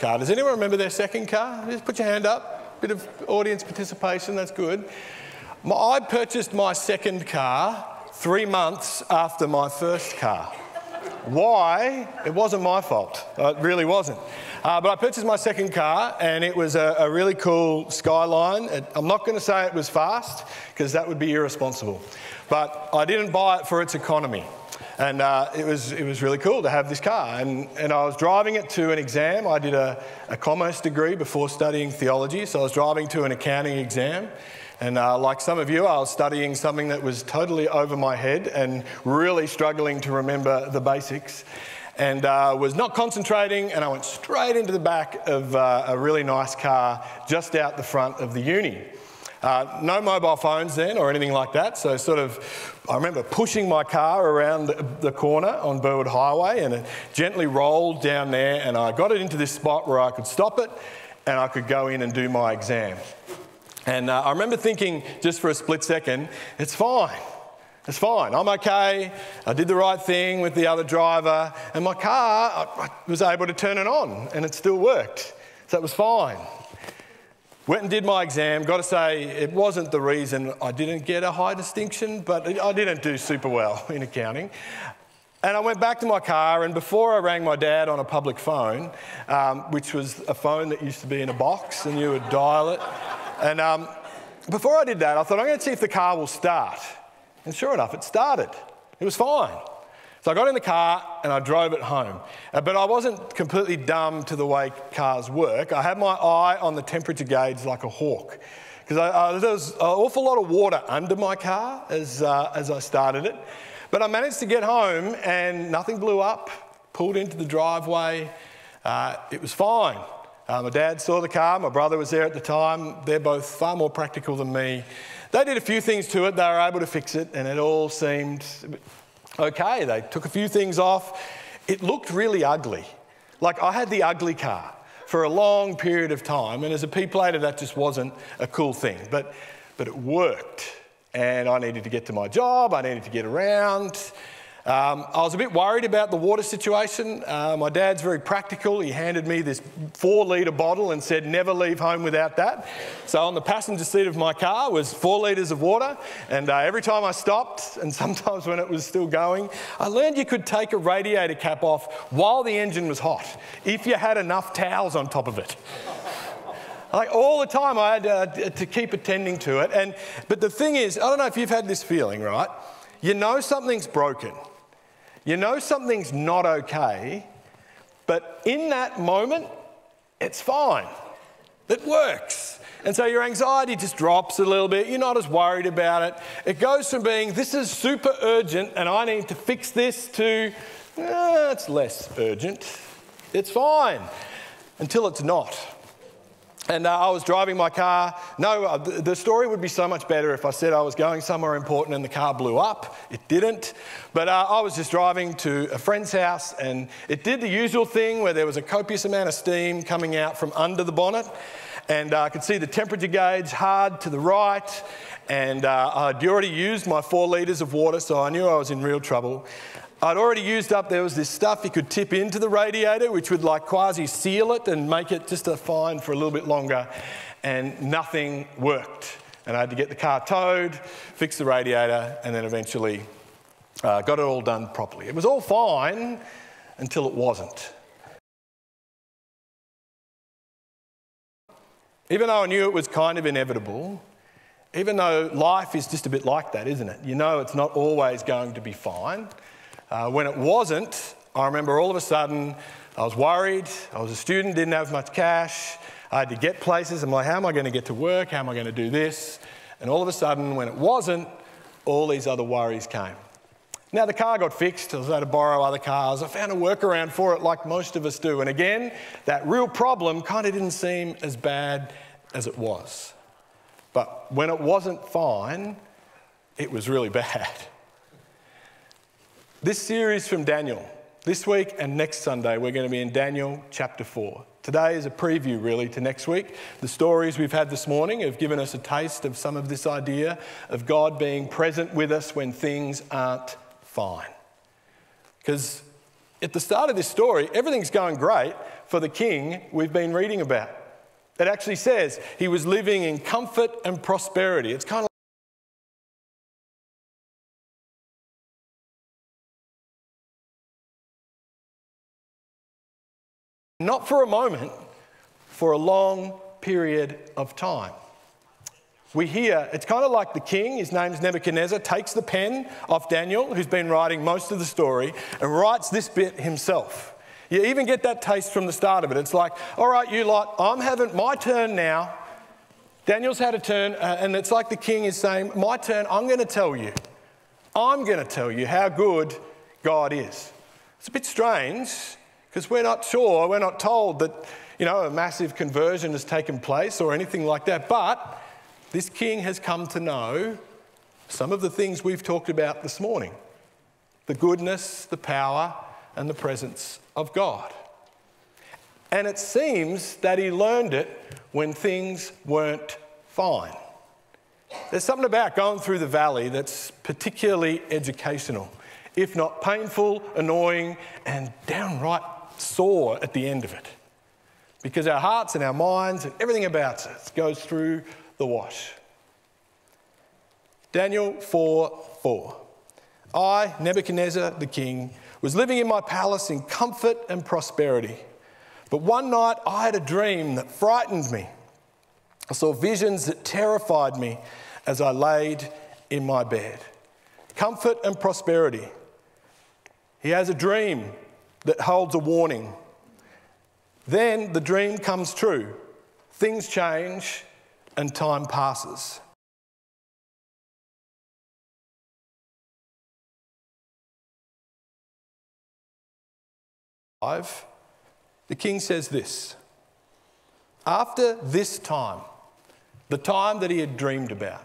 car. Does anyone remember their second car? Just put your hand up. Bit of audience participation, that's good. I purchased my second car three months after my first car. Why? It wasn't my fault. It really wasn't. Uh, but I purchased my second car and it was a, a really cool Skyline. It, I'm not going to say it was fast because that would be irresponsible. But I didn't buy it for its economy. And uh, it, was, it was really cool to have this car. And, and I was driving it to an exam. I did a, a commerce degree before studying theology, so I was driving to an accounting exam. And uh, like some of you, I was studying something that was totally over my head and really struggling to remember the basics. And uh, was not concentrating, and I went straight into the back of uh, a really nice car just out the front of the uni. Uh, no mobile phones then or anything like that. So, sort of, I remember pushing my car around the, corner on Burwood Highway and it gently rolled down there. And I got it into this spot where I could stop it and I could go in and do my exam. And uh, I remember thinking just for a split second, it's fine. It's fine. I'm okay. I did the right thing with the other driver, and my car, I, was able to turn it on, and it still worked. So it was fine. Went and did my exam. Got to say, it wasn't the reason I didn't get a high distinction, but I didn't do super well in accounting. And I went back to my car, and before I rang my dad on a public phone, um, which was a phone that used to be in a box, and you would dial it. And um, before I did that, I thought, I'm going to see if the car will start. And sure enough, it started. It was fine. So I got in the car and I drove it home. Uh, but I wasn't completely dumb to the way cars work. I had my eye on the temperature gauge like a hawk. Because uh, there was an awful lot of water under my car as, uh, as I started it. But I managed to get home and nothing blew up, pulled into the driveway. Uh, it was fine. Uh, my dad saw the car, my brother was there at the time. They're both far more practical than me. They did a few things to it, they were able to fix it, and it all seemed okay. They took a few things off. It looked really ugly. Like I had the ugly car for a long period of time, and as a P plater, that just wasn't a cool thing. But, but it worked, and I needed to get to my job, I needed to get around. Um, I was a bit worried about the water situation. Uh, my dad's very practical. He handed me this four litre bottle and said, never leave home without that. So on the passenger seat of my car was four litres of water. And uh, every time I stopped, and sometimes when it was still going, I learned you could take a radiator cap off while the engine was hot if you had enough towels on top of it. Like all the time, I had uh, to keep attending to it. And, but the thing is, I don't know if you've had this feeling, right? You know something's broken you know something's not okay, but in that moment, it's fine. It works. And so your anxiety just drops a little bit. You're not as worried about it. It goes from being, this is super urgent and I need to fix this to, eh, it's less urgent. It's fine until it's not. And uh, I was driving my car. No, uh, the, the story would be so much better if I said I was going somewhere important and the car blew up. It didn't. But uh, I was just driving to a friend's house and it did the usual thing where there was a copious amount of steam coming out from under the bonnet. And uh, I could see the temperature gauge hard to the right. And uh, I'd already used my four litres of water, so I knew I was in real trouble. I'd already used up, there was this stuff you could tip into the radiator, which would like quasi seal it and make it just a fine for a little bit longer, and nothing worked. And I had to get the car towed, fix the radiator, and then eventually uh, got it all done properly. It was all fine until it wasn't. Even though I knew it was kind of inevitable, even though life is just a bit like that, isn't it? You know it's not always going to be fine. Uh, when it wasn't, I remember all of a sudden I was worried. I was a student, didn't have much cash. I had to get places. I'm like, how am I going to get to work? How am I going to do this? And all of a sudden, when it wasn't, all these other worries came. Now, the car got fixed. I was able to borrow other cars. I found a workaround for it, like most of us do. And again, that real problem kind of didn't seem as bad as it was. But when it wasn't fine, it was really bad. This series from Daniel, this week and next Sunday, we're going to be in Daniel chapter 4. Today is a preview, really, to next week. The stories we've had this morning have given us a taste of some of this idea of God being present with us when things aren't fine. Because at the start of this story, everything's going great for the king we've been reading about. It actually says he was living in comfort and prosperity. It's kind of not for a moment, for a long period of time. We hear it's kind of like the king, his name's Nebuchadnezzar, takes the pen off Daniel, who's been writing most of the story, and writes this bit himself. You even get that taste from the start of it. It's like, all right, you lot, I'm having my turn now. Daniel's had a turn, uh, and it's like the king is saying, My turn, I'm going to tell you. I'm going to tell you how good God is. It's a bit strange because we're not sure, we're not told that, you know, a massive conversion has taken place or anything like that. But this king has come to know some of the things we've talked about this morning the goodness, the power, and the presence of God. And it seems that he learned it when things weren't fine. There's something about going through the valley that's particularly educational, if not painful, annoying, and downright sore at the end of it. Because our hearts and our minds and everything about us goes through the wash. Daniel 4 4. I, Nebuchadnezzar the king, was living in my palace in comfort and prosperity. But one night I had a dream that frightened me. I saw visions that terrified me as I laid in my bed. Comfort and prosperity. He has a dream that holds a warning. Then the dream comes true. Things change and time passes. The king says this After this time, the time that he had dreamed about,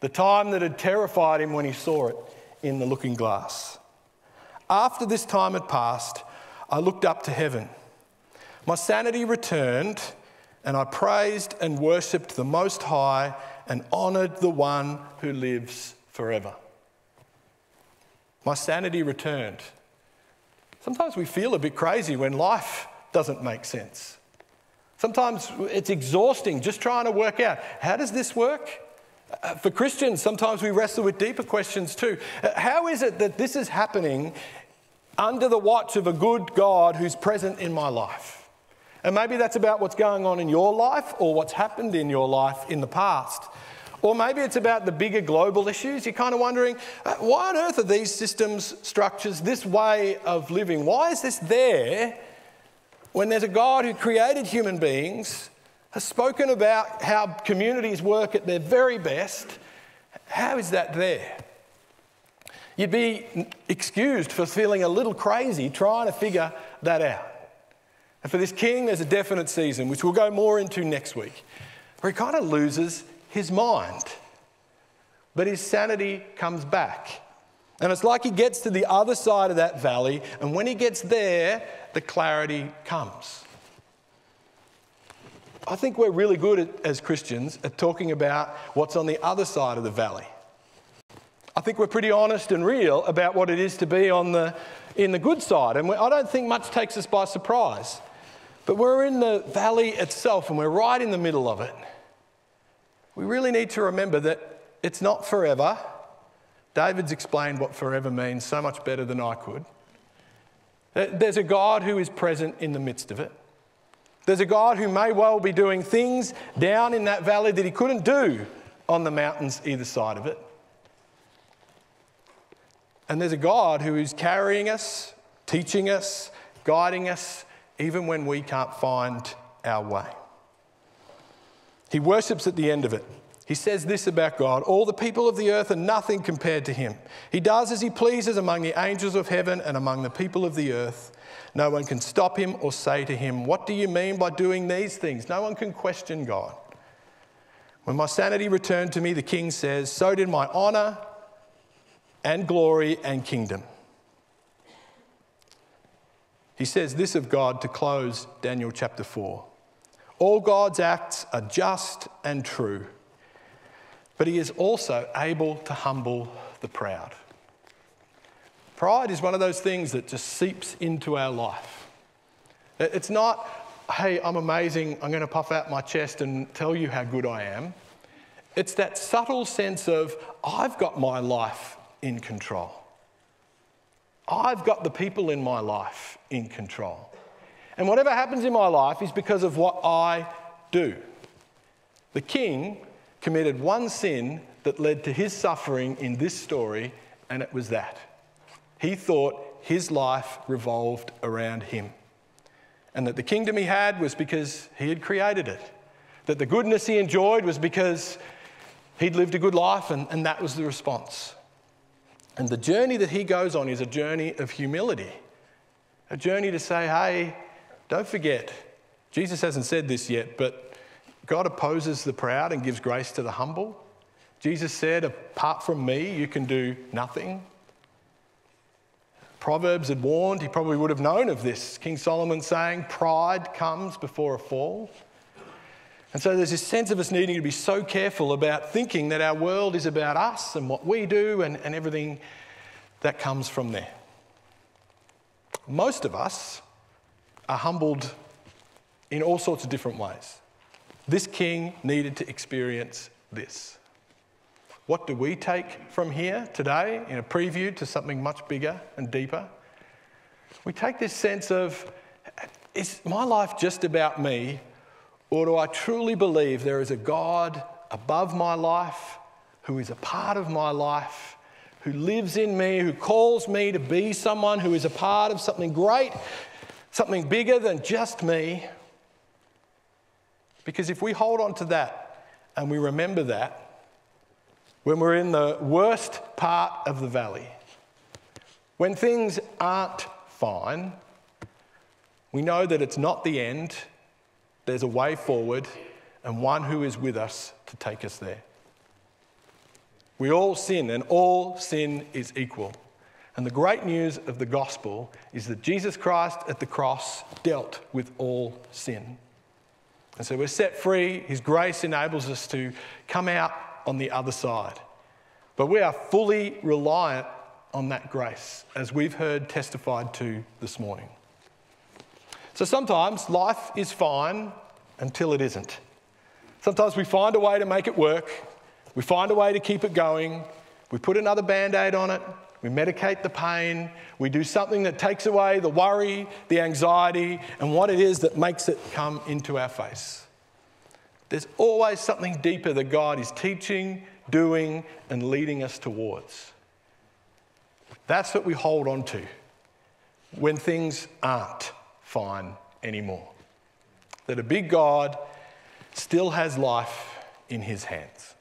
the time that had terrified him when he saw it in the looking glass, after this time had passed, I looked up to heaven. My sanity returned and I praised and worshipped the Most High and honoured the one who lives forever. My sanity returned. Sometimes we feel a bit crazy when life doesn't make sense. Sometimes it's exhausting just trying to work out how does this work? Uh, for Christians, sometimes we wrestle with deeper questions too. Uh, how is it that this is happening under the watch of a good God who's present in my life? And maybe that's about what's going on in your life or what's happened in your life in the past. Or maybe it's about the bigger global issues. You're kind of wondering uh, why on earth are these systems, structures, this way of living? Why is this there when there's a God who created human beings, has spoken about how communities work at their very best? How is that there? You'd be excused for feeling a little crazy trying to figure that out. And for this king, there's a definite season, which we'll go more into next week, where he kind of loses his mind. But his sanity comes back. And it's like he gets to the other side of that valley, and when he gets there, the clarity comes. I think we're really good at, as Christians at talking about what's on the other side of the valley. I think we're pretty honest and real about what it is to be on the, in the good side, and I don't think much takes us by surprise. But we're in the valley itself and we're right in the middle of it. We really need to remember that it's not forever. David's explained what forever means so much better than I could. There's a God who is present in the midst of it. There's a God who may well be doing things down in that valley that he couldn't do on the mountains either side of it. And there's a God who is carrying us, teaching us, guiding us, even when we can't find our way. He worships at the end of it. He says this about God All the people of the earth are nothing compared to him. He does as he pleases among the angels of heaven and among the people of the earth. No one can stop him or say to him, What do you mean by doing these things? No one can question God. When my sanity returned to me, the king says, So did my honor and glory and kingdom. He says this of God to close Daniel chapter 4 All God's acts are just and true, but he is also able to humble the proud. Pride is one of those things that just seeps into our life. It's not, hey, I'm amazing, I'm going to puff out my chest and tell you how good I am. It's that subtle sense of, I've got my life in control. I've got the people in my life in control. And whatever happens in my life is because of what I do. The king committed one sin that led to his suffering in this story, and it was that. He thought his life revolved around him. And that the kingdom he had was because he had created it. That the goodness he enjoyed was because he'd lived a good life, and, and that was the response. And the journey that he goes on is a journey of humility, a journey to say, hey, don't forget, Jesus hasn't said this yet, but God opposes the proud and gives grace to the humble. Jesus said, apart from me, you can do nothing. Proverbs had warned, he probably would have known of this. King Solomon saying, Pride comes before a fall. And so there's this sense of us needing to be so careful about thinking that our world is about us and what we do and, and everything that comes from there. Most of us are humbled in all sorts of different ways. This king needed to experience this. What do we take from here today in a preview to something much bigger and deeper? We take this sense of is my life just about me, or do I truly believe there is a God above my life who is a part of my life, who lives in me, who calls me to be someone who is a part of something great, something bigger than just me? Because if we hold on to that and we remember that, when we're in the worst part of the valley, when things aren't fine, we know that it's not the end, there's a way forward, and one who is with us to take us there. We all sin, and all sin is equal. And the great news of the gospel is that Jesus Christ at the cross dealt with all sin. And so we're set free. His grace enables us to come out on the other side. But we are fully reliant on that grace, as we've heard testified to this morning. So sometimes life is fine until it isn't. Sometimes we find a way to make it work, we find a way to keep it going, we put another band aid on it, we medicate the pain, we do something that takes away the worry, the anxiety, and what it is that makes it come into our face. There's always something deeper that God is teaching, doing, and leading us towards. That's what we hold on to when things aren't fine anymore. That a big God still has life in his hands.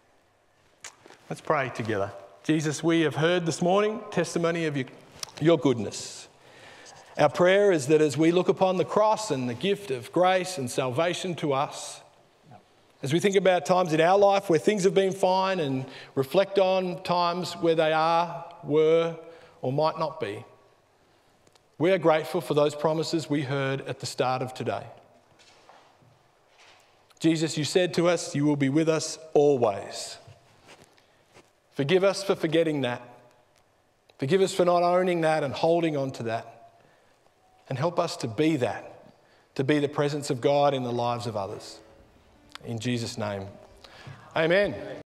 Let's pray together. Jesus, we have heard this morning testimony of your, your goodness. Our prayer is that as we look upon the cross and the gift of grace and salvation to us, as we think about times in our life where things have been fine and reflect on times where they are, were, or might not be, we are grateful for those promises we heard at the start of today. Jesus, you said to us, You will be with us always. Forgive us for forgetting that. Forgive us for not owning that and holding on to that. And help us to be that, to be the presence of God in the lives of others. In Jesus' name, amen.